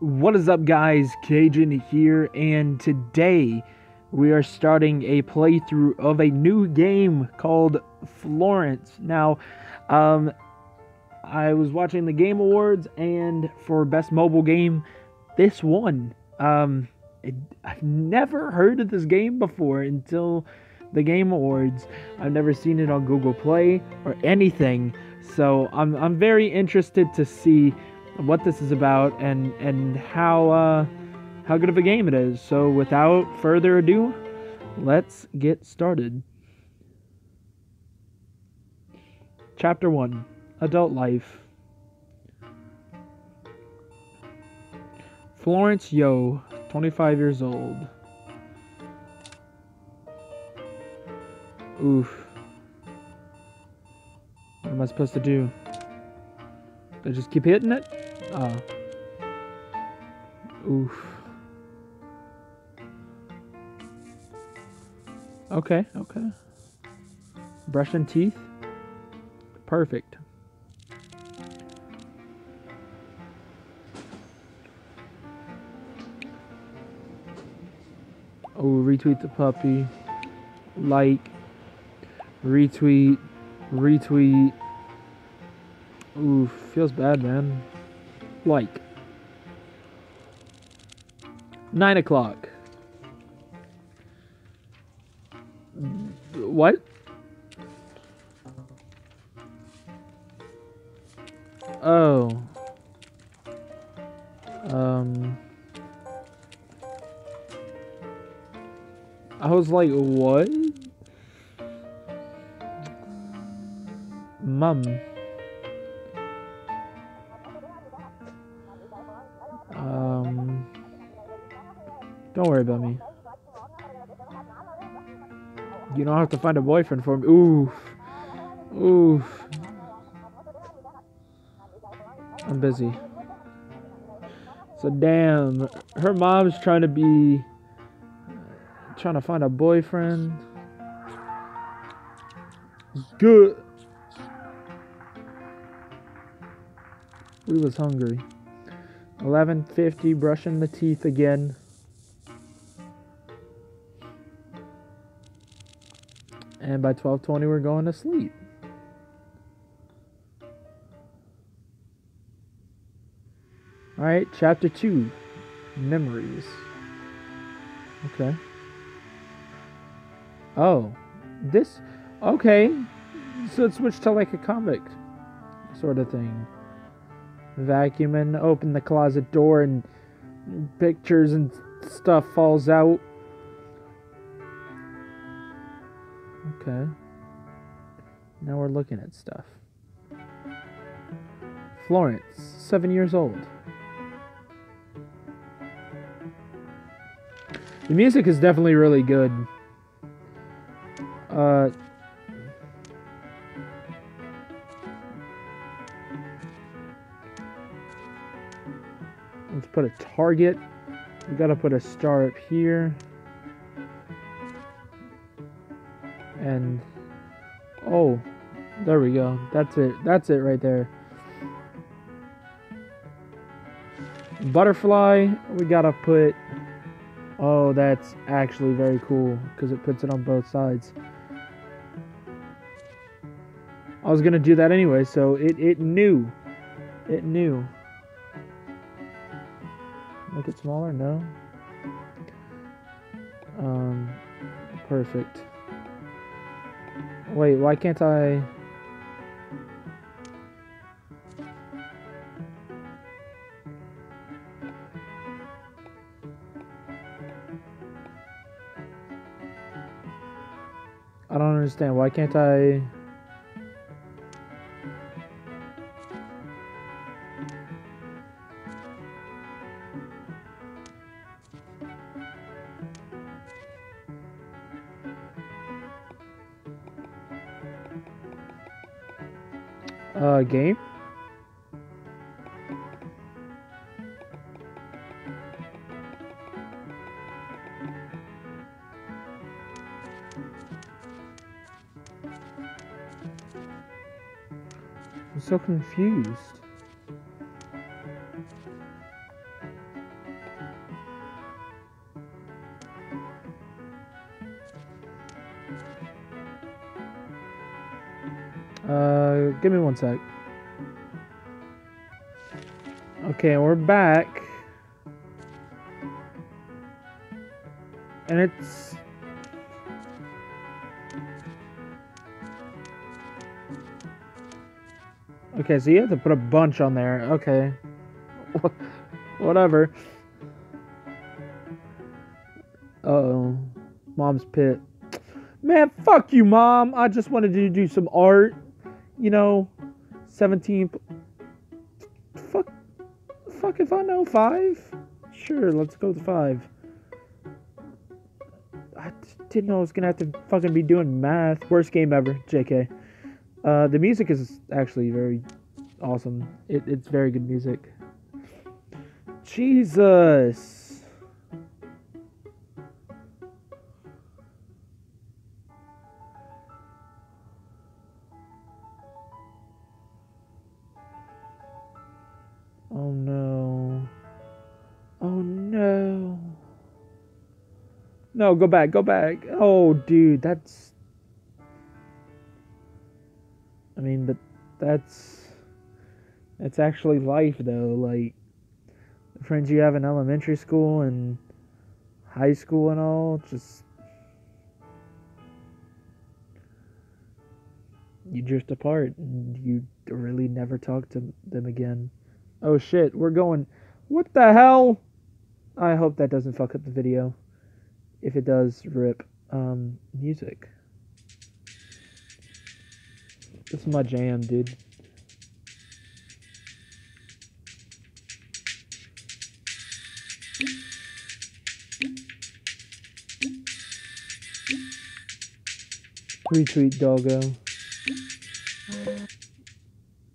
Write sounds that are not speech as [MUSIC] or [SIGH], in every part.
What is up, guys? Cajun here, and today we are starting a playthrough of a new game called Florence. Now, um, I was watching the Game Awards, and for Best Mobile Game, this won. Um, it, I've never heard of this game before until the Game Awards. I've never seen it on Google Play or anything, so I'm I'm very interested to see what this is about and and how uh, how good of a game it is. So without further ado, let's get started. Chapter 1 Adult Life Florence Yo, 25 years old. Oof. What am I supposed to do? I just keep hitting it? Oh. Oof. Okay, okay. Brushing teeth? Perfect. Oh, retweet the puppy. Like. Retweet. Retweet. Ooh, feels bad, man. Like. Nine o'clock. What? Oh. Um. I was like, what? Mum. Don't worry about me. You don't have to find a boyfriend for me. Oof. Oof. I'm busy. So damn, her mom's trying to be trying to find a boyfriend. Good. We was hungry. 11:50 brushing the teeth again. And by 12:20 we're going to sleep. All right, chapter 2. Memories. Okay. Oh, this. Okay. So it switched to like a comic sort of thing. Vacuum and open the closet door, and pictures and stuff falls out. Okay. Now we're looking at stuff. Florence, seven years old. The music is definitely really good. Uh, let's put a target. We gotta put a star up here. And oh, there we go. That's it. That's it right there. Butterfly, we gotta put. Oh, that's actually very cool because it puts it on both sides. I was gonna do that anyway, so it it knew. It knew. Make it smaller? No. Um, perfect. Wait, why can't I? I don't understand. Why can't I? Uh, game? I'm so confused. Uh, give me one sec. Okay, we're back. And it's... Okay, so you have to put a bunch on there. Okay. [LAUGHS] Whatever. Uh-oh. Mom's pit. Man, fuck you, Mom. I just wanted to do some art. You know, 17... Fuck. Fuck if I know. Five? Sure, let's go to five. I didn't know I was gonna have to fucking be doing math. Worst game ever, JK. Uh, the music is actually very awesome. It, it's very good music. Jesus. No, go back, go back. Oh, dude, that's. I mean, but that's. It's actually life, though. Like, the friends you have in elementary school and high school and all, just. You drift apart and you really never talk to them again. Oh shit, we're going. What the hell? I hope that doesn't fuck up the video. If it does, rip. Um, music. This is my jam, dude. Retweet doggo.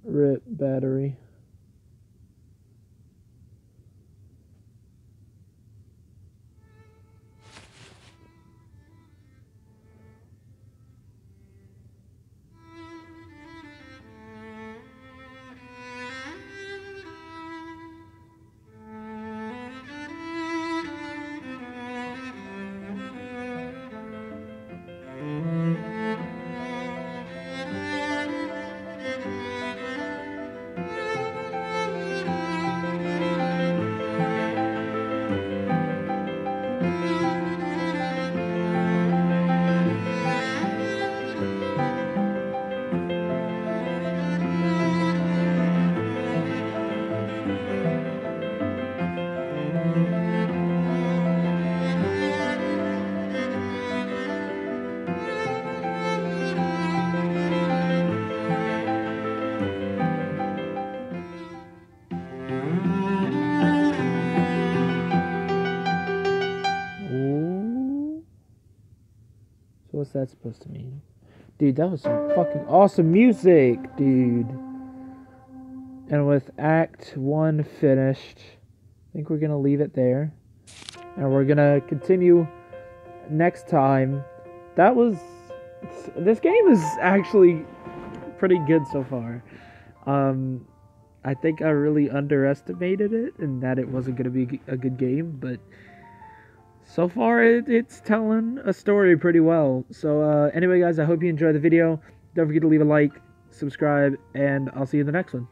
Rip battery. That supposed to mean? Dude, that was some fucking awesome music, dude. And with Act 1 finished, I think we're gonna leave it there. And we're gonna continue next time. That was. This game is actually pretty good so far. Um, I think I really underestimated it and that it wasn't gonna be a good game, but so far it, it's telling a story pretty well. So uh, anyway, guys, I hope you enjoyed the video. Don't forget to leave a like, subscribe, and I'll see you in the next one.